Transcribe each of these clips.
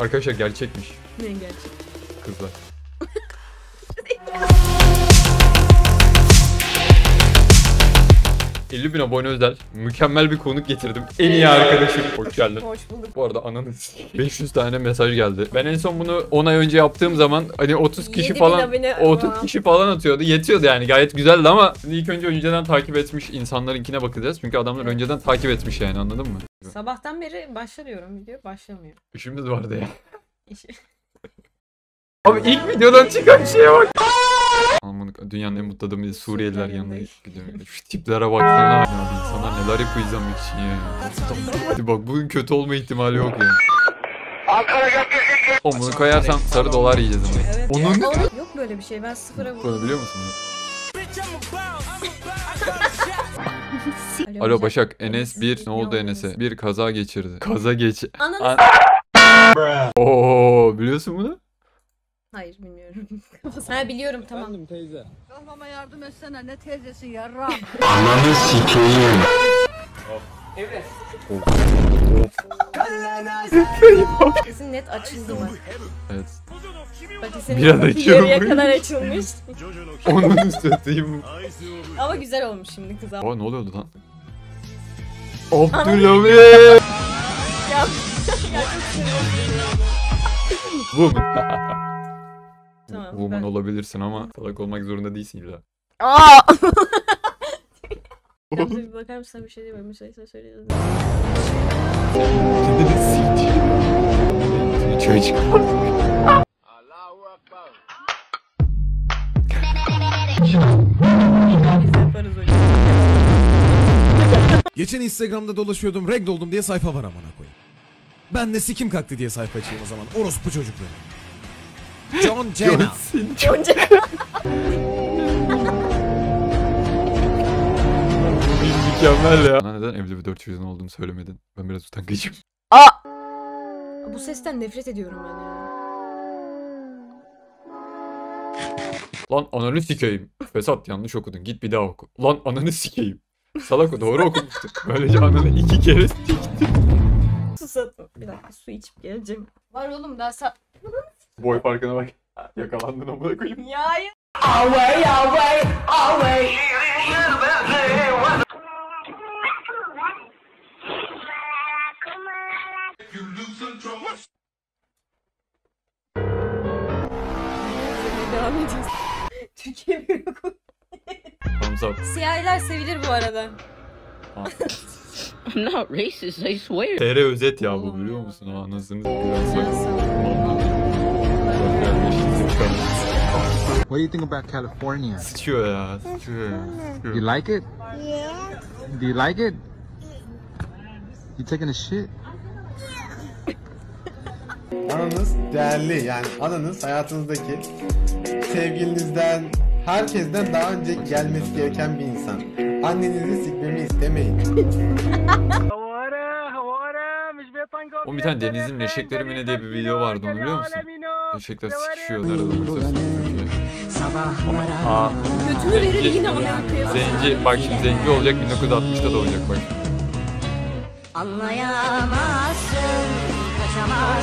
Arkadaşlar gerçekmiş Ne gerçek? kızlar. ...50 bin abone özel mükemmel bir konuk getirdim. En iyi arkadaşım. Hoş geldin. Hoş bulduk. Bu arada ananız 500 tane mesaj geldi. Ben en son bunu 10 ay önce yaptığım zaman hani 30 kişi 7000 falan abone- 30 Wow. kişi falan atıyordu. Yetiyordu yani gayet güzeldi ama ilk önce önceden takip etmiş insanlarınkine bakacağız. Çünkü adamlar önceden takip etmiş yani anladın mı? Sabahtan beri başla diyorum video başlamıyor. İşimiz vardı ya. Abi ilk videodan çıkan şeye bak. Aman dünyanın en mutlu adamı Suriyeliler yanına yanındayız. gidiyor. Şu tiplere baksana. Ya insanlar neler yapıyor izlemek için ya. Bak bugün kötü olma ihtimali yok ya. Oğlum bunu koyarsam sarı dolar yiyeceğiz ama. Evet. Onun Oğlum, Yok böyle bir şey ben sıfıra vurdum. Bunu biliyor musun? Alo Başak, Enes bir ne oldu Enes'e? Bir kaza geçirdi. Kaza geç. Ananı An- Oo biliyorsun bunu? Hayır bilmiyorum. ha biliyorum tamam. teyze. Kafama yardım etsene ne teyzesi yarram. Kesin net açıldı mı? Evet. Bak senin Biraz açıyorum. yarıya kadar açılmış. Onun satayım. Ama güzel olmuş şimdi kız ama. Aa ne oluyordu lan? Abdülhamid. Ya, ya çok sinirlendim. Woman. Tamam, Woman ben- olabilirsin ama salak olmak zorunda değilsin illa. Aa! Ya bir bakar mısın bir şey diyeyim mi? Şey yaparız o yüzden. Geçen Instagram'da dolaşıyordum reg oldum diye sayfa var amına koyayım. Ben de sikim kalktı diye sayfa açayım o zaman. Orospu çocukları. John Cena. Görsün. Yonca. Mükemmel ya. Bana neden evli bir dört çocuğun olduğunu söylemedin? Ben biraz utangacım. Aa! Bu sesten nefret ediyorum ben ya. Lan ananı sikeyim. Fesat yanlış okudun. Git bir daha oku. Lan ananı sikeyim. Salak o doğru okumuştun. Böylece ananı iki kere siktim. Susadım. Bir dakika su içip geleceğim. Var oğlum daha sa... Boy farkına bak. Yakalandın amına koyayım. Ya hayır. Devam ediyoruz. Türkiye Büyük Thumbs up. Siyahiler sevilir bu arada. I'm not racist, I swear. TR özet ya bu biliyor musun? Anasını What do you think about California? Sıçıyor ya. Sıçıyor. You like it? Do you like it? You taking a shit? Ananız değerli yani ananız hayatınızdaki sevgilinizden, herkesten daha önce gelmesi gereken bir insan. Annenizi sikmemi istemeyin. Oğlum bir tane Deniz'in Eşekleri mi ne diye bir video vardı onu biliyor musun? Eşekler sıkışıyor sıkışıyor. Aa, Götünü verir yine Amerika'ya. zenci bak şimdi zenci olacak 1960'ta doğacak bak.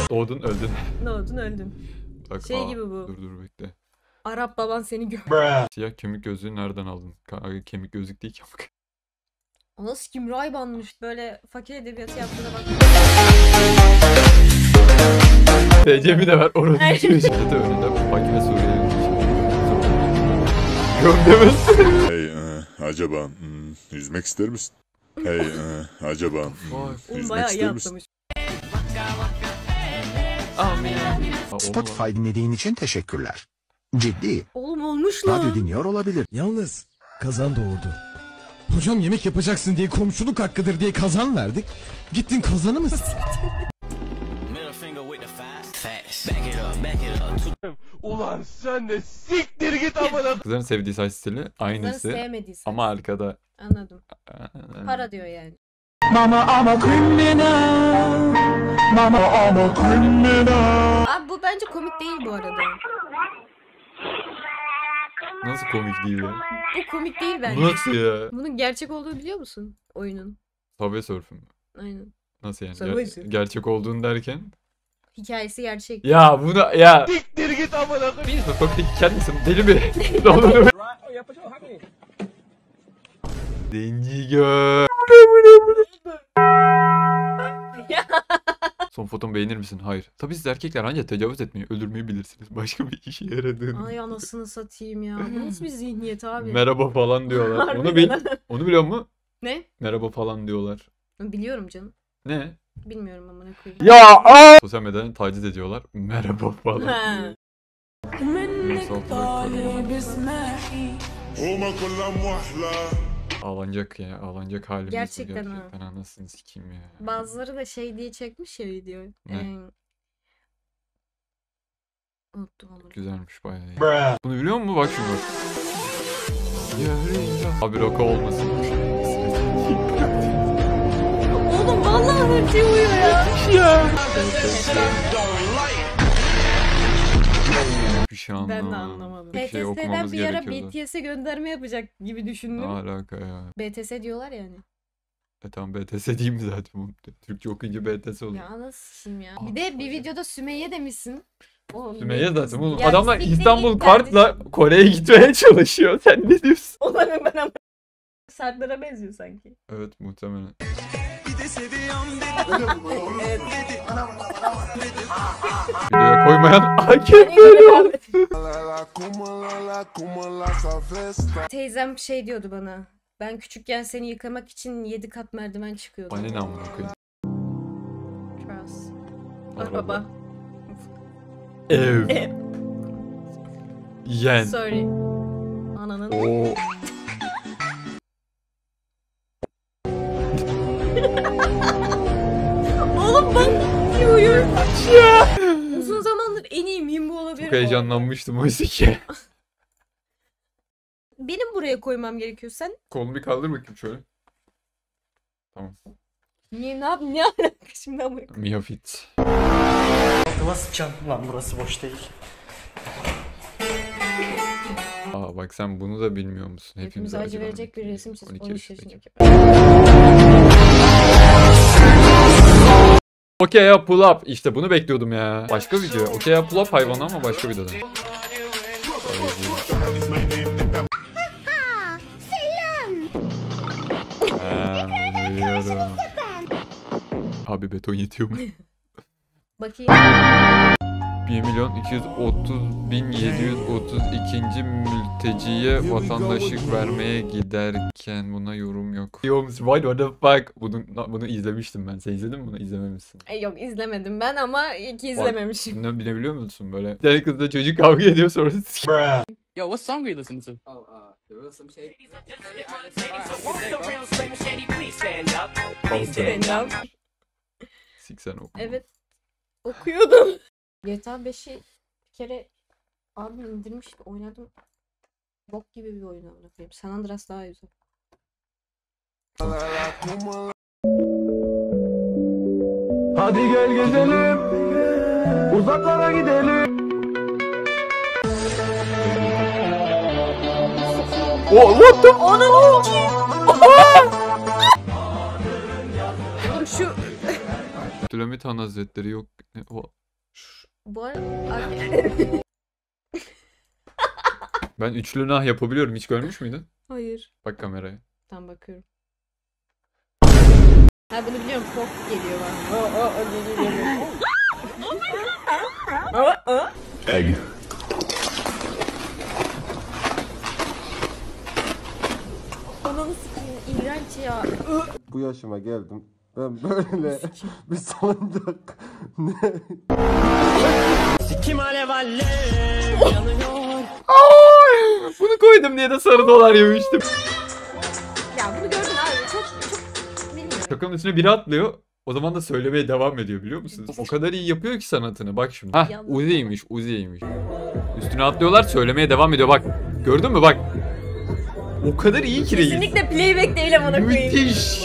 Doğdun öldün. Doğdun öldün. Bak, Şey gibi bu. Dur dur bekle. Arap baban seni gör. Siyah kemik gözlüğü nereden aldın? Ka- kemik gözlük değil ki amk. O nasıl kim banmış böyle fakir edebiyatı yaptığına bak. TC'mi de ver orası çocuğu. Çete önünde fakir Suriyeli. Gömdemez. Hey, e, acaba hmm, yüzmek ister misin? Hey, e, acaba hmm. Oğlum yüzmek bayağı iyi ister misin? atlamış. Spotify dinlediğin için teşekkürler. Ciddi. Oğlum olmuş Radyo lan. dinliyor olabilir. Yalnız kazan doğurdu. Hocam yemek yapacaksın diye komşuluk hakkıdır diye kazan verdik. Gittin kazanı mı s- Kızların sevdiği saç stili Kızların aynısı sevmediyse. ama arkada. Anladım. Para diyor yani. Abi bu bence komik değil bu arada. Nasıl komik değil ya? Bu komik değil bence. Nasıl ya? Bunun gerçek olduğunu biliyor musun? Oyunun. Subway surf'ü mü? Aynen. Nasıl yani? Ger- gerçek olduğunu derken? Hikayesi gerçek. Ya bunu ya. Siktir git amına koyayım. Bir sokaktaki kendisi deli mi? ne olur Denci gör. Son fotomu beğenir misin? Hayır. Tabii siz erkekler ancak tecavüz etmeyi, öldürmeyi bilirsiniz. Başka bir işe yaradığını. Ay anasını satayım ya. Bu nasıl bir zihniyet abi? Merhaba falan diyorlar. Onu bil. Onu biliyor musun? ne? Merhaba falan diyorlar. Biliyorum canım. Ne? Bilmiyorum ama ne koyayım. Ya aa! Sosyal medyadan taciz ediyorlar. Merhaba falan. Altıda Ağlanacak ya. Ağlanacak halimiz. bu Gerçekten ha. Gerçekten anasını sikeyim ya. Bazıları da şey diye çekmiş ya video. Ne? Ee, unuttum onu. Güzelmiş bayağı iyi. Bunu biliyor musun? Bak şimdi bak. Abi roka olmasın. Oğlum vallahi her şey uyuyor ya. Bir şey anlamadım. Ben de anlamadım. Bir şey BTS'den bir ara. BTS'e gönderme yapacak gibi Ne düşündüm. alaka ya? BTS diyorlar yani. E tamam BTS mi zaten? Türkçe okuyunca BTS oluyor. Ya nasıl ya? Bir de bir videoda Sümeyye demişsin. O Sümeyye zaten oğlum. Ya Adamlar İstanbul kartla. Kore'ye gitmeye çalışıyor. Sen ne diyorsun? Onların ben ama. Sartlara benziyor sanki. Evet muhtemelen. Videoya koymayan AKP'li Teyzem şey diyordu bana. Ben küçükken seni yıkamak için 7 kat merdiven çıkıyordum. Bana ne amına koyayım? Trust. Araba. Araba. Ev. Yen. Sorry. Ananın. Oo. Ya. Uzun zamandır en iyi meme bu olabilir. Çok heyecanlanmıştım oysa ki. Benim buraya koymam gerekiyor. Sen Kolunu bir kaldır bakayım şöyle. Tamam. niye ne yap ne alaka şimdi ama. Mia Fit. Altıma sıçan. Lan burası boş değil. Aa bak sen bunu da bilmiyor musun? Hepimize acı verecek bir resim çiz. 12 13 yaşındaki. yaşındaki. Okey ya pull up. İşte bunu bekliyordum ya. Başka video. Okey ya pull up hayvanı ama başka videoda. Biliyorum. Abi beton yetiyor mu? Bakayım. 1 milyon 230 bin 732. mülteciye vatandaşlık vermeye giderken buna yorum yok. Yo why what the fuck? Bunu, bunu izlemiştim ben. Sen izledin mi bunu? İzlememişsin. E, yok izlemedim ben ama iki izlememişim. Ne bilebiliyor musun böyle? Bir tane kızla çocuk kavga ediyor sonra Yo, what song are you listening to? Stand up. Siksen oku. Evet. Okuyordum. GTA 5'i bir kere abim indirmiş oynadım. Bok gibi bir oyun amına koyayım. San Andreas daha güzel. Hadi gel gezelim. Uzaklara gidelim. Oh what the Ananı Abdülhamit Han Hazretleri yok. O. bu arada Ben üçlü nah yapabiliyorum. Hiç görmüş müydün? Hayır. Bak kameraya. Tam bakıyorum. Ha bunu biliyorum. Fok geliyor bana. O o o geliyor geliyor. O o. Egg. Ananı sikeyim. İğrenç ya. Bu yaşıma geldim. Ben böyle bir salıncak ne? Alev yanıyor. Bunu koydum diye de sarı dolar yemiştim. Ya bunu gördün abi. Çok çok bilmiyorum. Şakanın üstüne biri atlıyor. O zaman da söylemeye devam ediyor biliyor musunuz? O kadar iyi yapıyor ki sanatını. Bak şimdi. Hah Uzi'ymiş Uzi'ymiş. Üstüne atlıyorlar söylemeye devam ediyor. Bak. Gördün mü bak. O kadar iyi ki reis. Kesinlikle playback değil amına koyayım. Müthiş.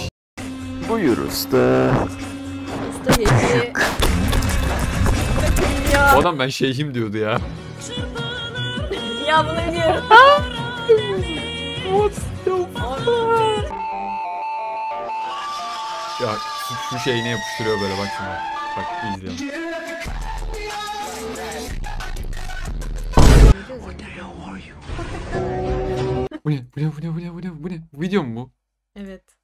Buyur usta. Usta yedi. O adam ben şeyhim diyordu ya. ya bunu ediyorum. What? Ya şu, şu şeyini yapıştırıyor böyle bak şimdi. Bak izleyelim. bu ne? Bu ne? Bu ne? Bu ne? Bu ne? Video mu bu? Evet.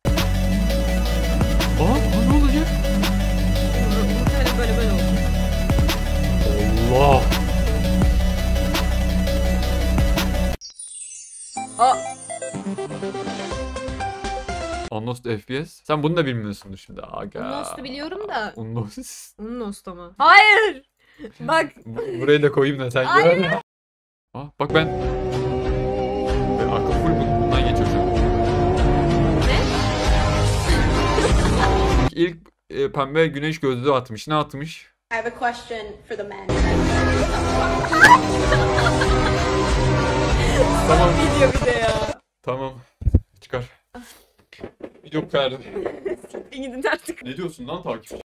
Aa. Unlost FPS. Sen bunu da bilmiyorsundur şimdi. Aga. Unlost'u biliyorum da. Unlost. Unlost ama. Hayır. Bak. Bu- Burayı da koyayım da sen Hayır. gör. Aa, bak ben. Ben akıl full bu- bundan geçiyor şu an. İlk e, pembe güneş gözlüğü atmış. Ne atmış? I have a question for the men. Tamam. Video bir de ya. Tamam. Çıkar. Video verdi. Gidin artık. Ne diyorsun lan takipçi?